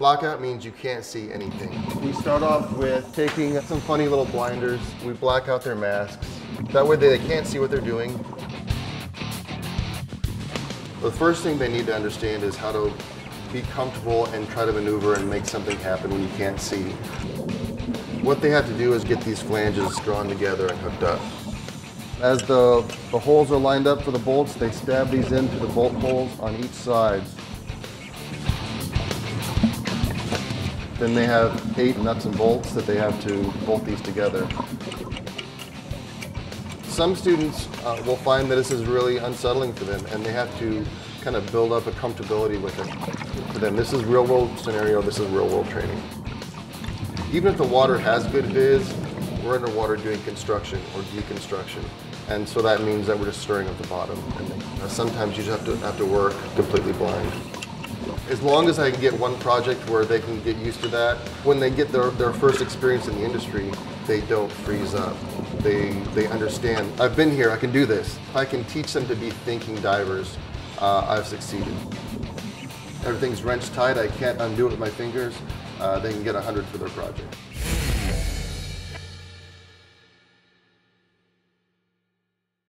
Blackout means you can't see anything. We start off with taking some funny little blinders. We black out their masks. That way they can't see what they're doing. The first thing they need to understand is how to be comfortable and try to maneuver and make something happen when you can't see. What they have to do is get these flanges drawn together and hooked up. As the, the holes are lined up for the bolts, they stab these into the bolt holes on each side. Then they have eight nuts and bolts that they have to bolt these together. Some students uh, will find that this is really unsettling for them and they have to kind of build up a comfortability with it. For them, this is real world scenario, this is real world training. Even if the water has good viz, we're underwater doing construction or deconstruction. And so that means that we're just stirring up the bottom. And uh, sometimes you just have to, have to work completely blind. As long as I can get one project where they can get used to that, when they get their, their first experience in the industry, they don't freeze up. They, they understand, I've been here, I can do this. If I can teach them to be thinking divers, uh, I've succeeded. Everything's wrench tight, I can't undo it with my fingers. Uh, they can get 100 for their project.